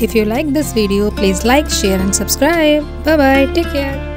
If you like this video, please like, share and subscribe. Bye bye. Take care.